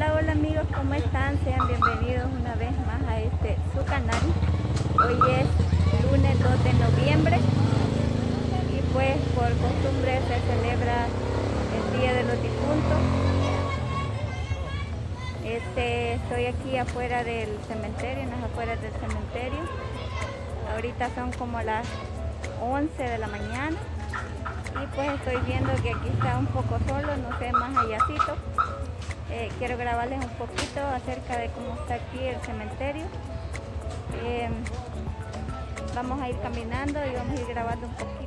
Hola, hola amigos, ¿cómo están? Sean bienvenidos una vez más a este su canal. Hoy es lunes 2 de noviembre y pues por costumbre se celebra el Día de los Difuntos. Este, estoy aquí afuera del cementerio, en las afueras del cementerio. Ahorita son como las 11 de la mañana y pues estoy viendo que aquí está un poco solo, no sé, más allácito. Eh, quiero grabarles un poquito acerca de cómo está aquí el cementerio. Eh, vamos a ir caminando y vamos a ir grabando un poquito.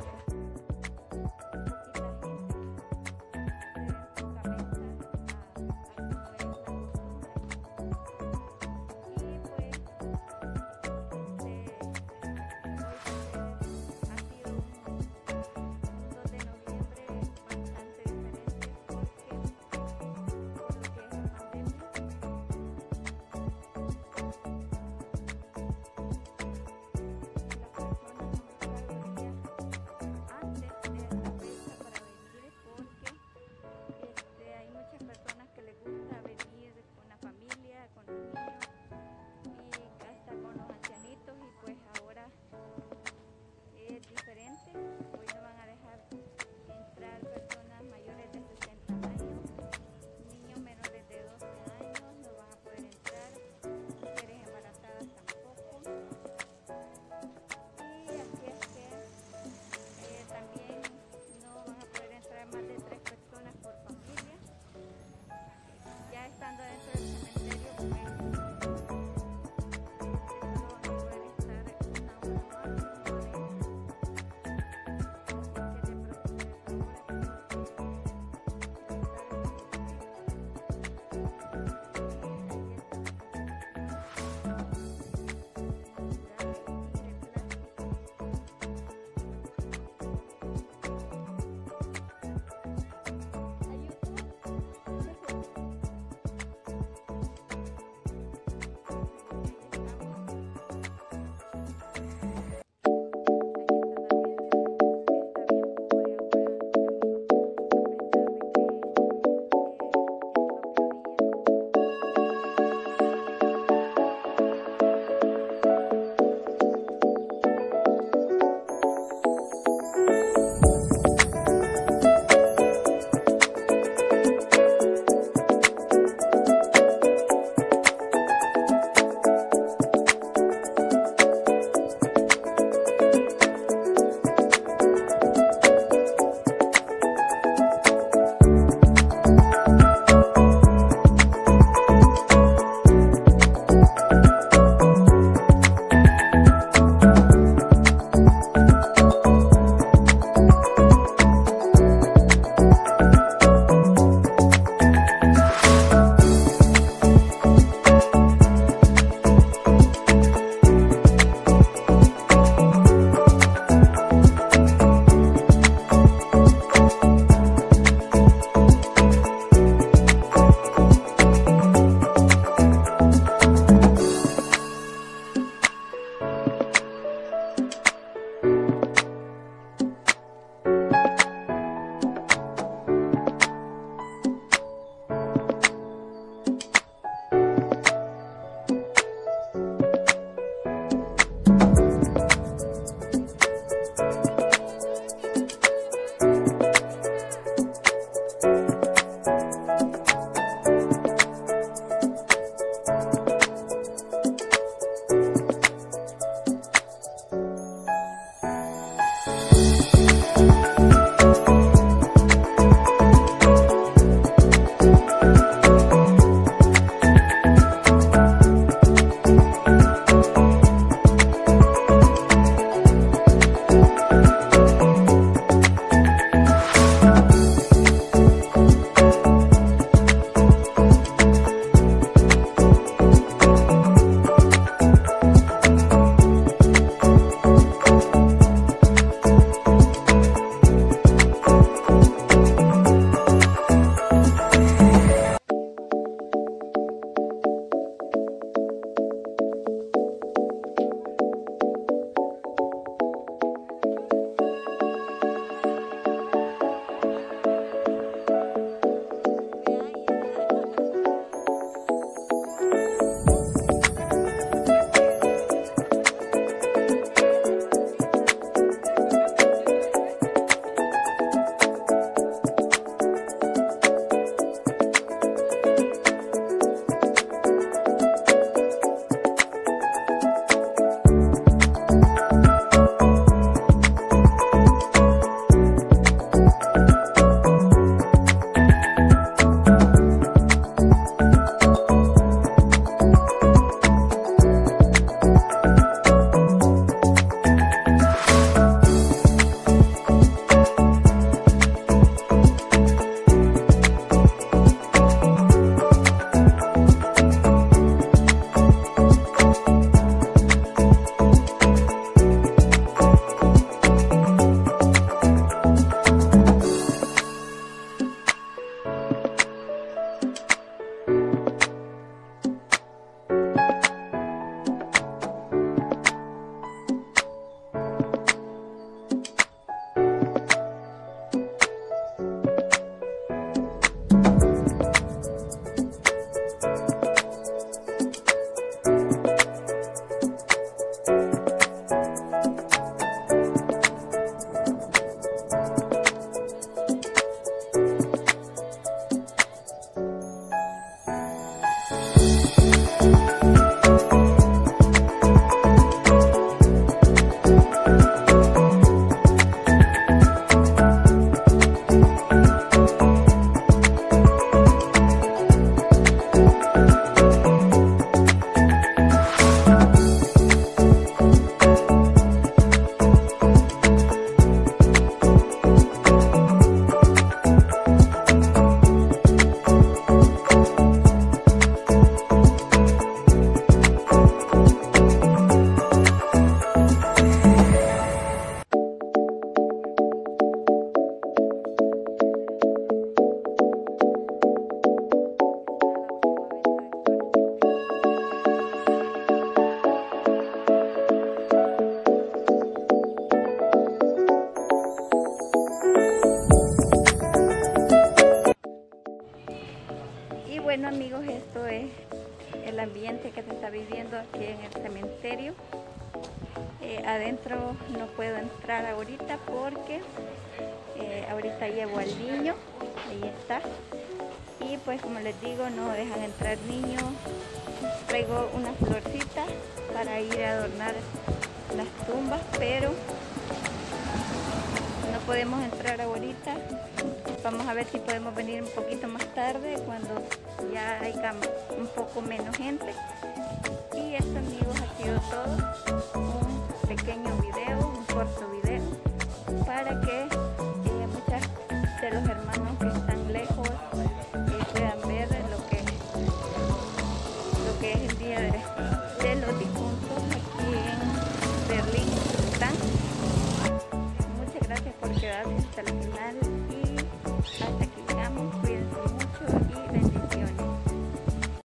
Bueno amigos, esto es el ambiente que se está viviendo aquí en el cementerio. Eh, adentro no puedo entrar ahorita porque eh, ahorita llevo al niño, ahí está. Y pues como les digo, no dejan entrar niños. Traigo una florcita para ir a adornar las tumbas, pero no podemos entrar ahorita. Vamos a ver si podemos venir un poquito más tarde cuando ya haya un poco menos gente. Y esto amigos ha sido todo. Un pequeño video, un corto video para que